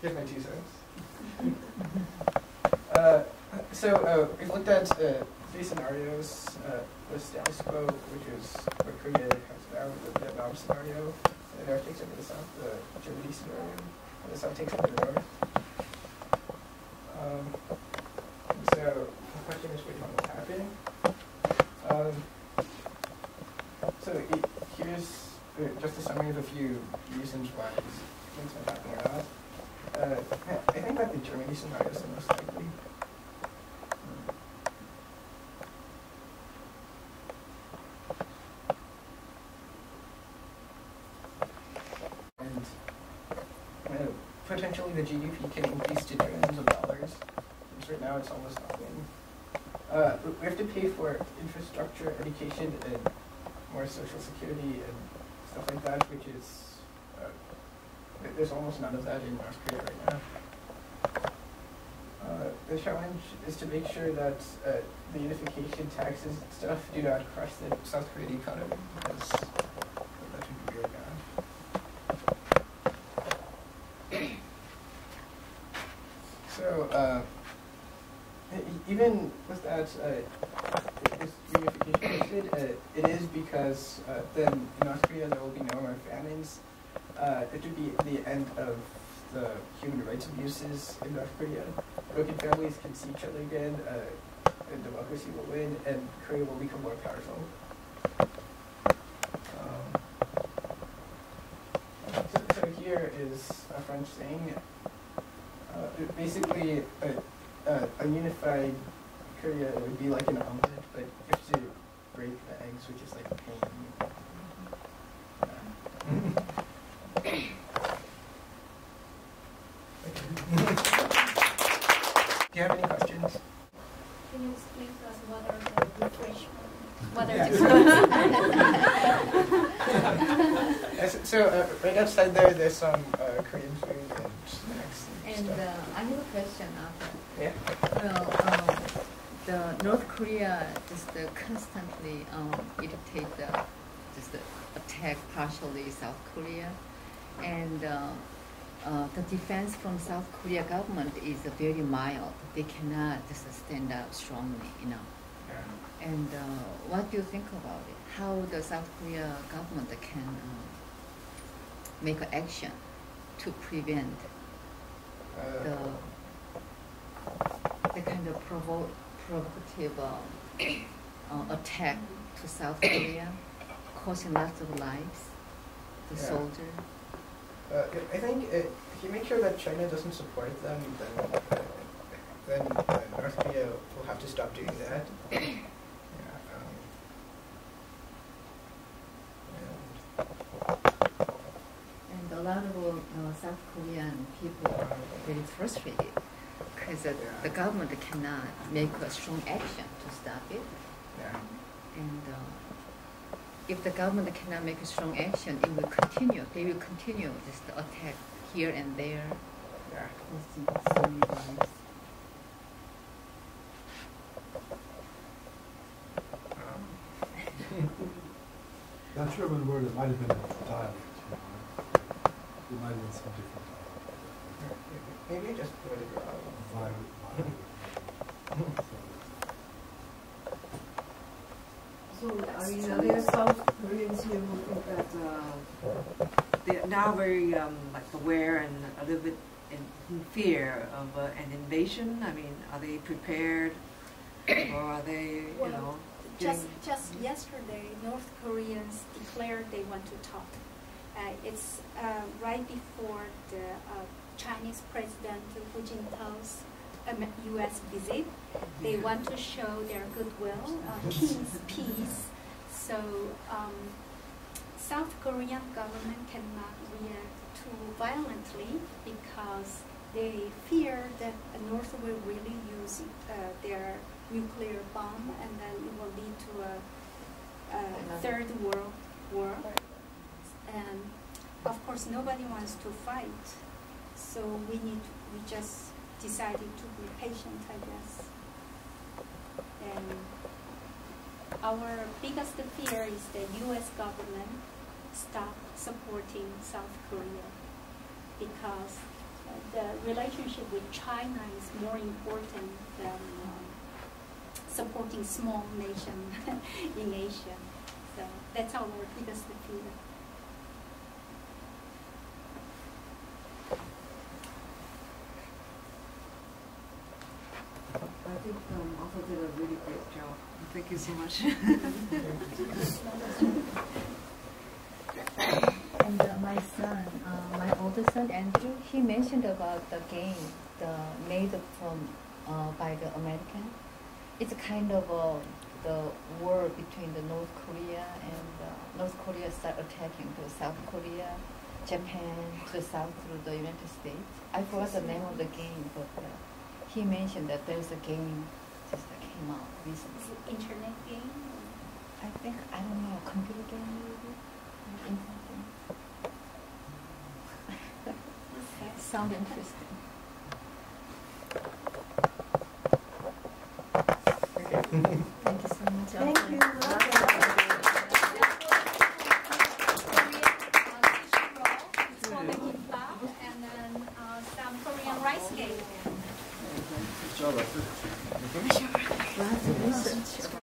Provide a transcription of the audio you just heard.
Here's my two cents. uh, so uh, we've looked at uh, three scenarios. Uh, the status quo, which is what has now, the Vietnam scenario, the North takes over the South, the Germany scenario, and the South takes over the North. Um, so the question is, what do you want to happen? Um, so it, here's uh, just a summary of a few reasons why things might happen or not. The most likely. And potentially the GDP can increase to trillions of dollars. Because right now it's almost nothing. Uh, we have to pay for infrastructure, education, and more social security and stuff like that, which is uh, there's almost none of that in North Korea right now. The challenge is to make sure that uh, the unification taxes and stuff do not crush the South Korean economy, because that would be really bad. So, uh, even with that, uh, this reunification method, uh, it is because uh, then in North Korea there will be no more famines. Uh, it would be the end of the human rights abuses in North Korea. Broken families can see each other again, uh, and democracy will win, and Korea will become more powerful. Um, so, so here is a French saying. Uh, basically, a, a, a unified Korea would be like an omelet, but you have to break the eggs, which is like pain. Yeah. Do you have any questions? Can you explain to us what are the refreshment? What are Yeah. the Yes, so uh, right outside there, there's some uh, Korean food and snacks and, And uh, I have a question after. yeah. Well, um, the North Korea just uh, constantly um, irritate the, just uh, attack partially South Korea, and uh, uh, the defense from South Korea government is uh, very mild. They cannot just stand up strongly, you know. And uh, what do you think about it? How the South Korea government can uh, make an action to prevent Uh, the the kind of provo- provocative uh, uh, attack to South Korea, causing lots of lives, the Yeah. soldier. Uh, I think if you make sure that China doesn't support them, then then will have to stop doing that. yeah, um, and, And a lot of uh, South Korean people are very frustrated because uh, the government cannot make a strong action to stop it. yeah, And uh, if the government cannot make a strong action, it will continue. They will continue to attack here and there, yeah. causing so many lives. Um, That German word, it might have been a dialect, you know. It might have been some different dialect. maybe just put it wrong. Violet, violet. So, I mean, are there South Koreans here who think that uh, they're now very um, like aware and a little bit in, in fear of uh, an invasion? I mean, are they prepared, or are they, you Well, know, Just, just yesterday, North Koreans declared they want to talk. Uh, it's uh, right before the uh, Chinese President Hu Jintao's um, U.S. visit. They want to show their goodwill, uh, peace, peace. So um, South Korean government cannot react too violently because they fear that North will really use uh, their nuclear bomb and then a, a third world war. And of course, nobody wants to fight. So we need, to, we just decided to be patient, I guess. And our biggest fear is the U.S. government stop supporting South Korea because the relationship with China is more important than um, supporting small nation in Asia. So that's our biggest fear. I think um, also did a really great job. Thank you so much. And uh, my son, uh, my older son Andrew, he mentioned about the game, the made from uh, by the American. It's kind of uh, the war between the North Korea and uh, North Korea start attacking to South Korea, Japan to the south through the United States. I forgot the name of the game, but uh, he mentioned that there's a game just that came out Is recently. internet game? I think I don't know, computer game maybe, internet game. Sound interesting. Thank you so much. Thank you. It's called the kimbap, and then some Korean rice cake. Lots of research.